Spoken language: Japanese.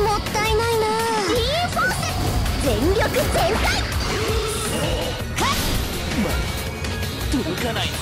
もったいないな。リンフォース。全力全開。はっ、ま届かないのか。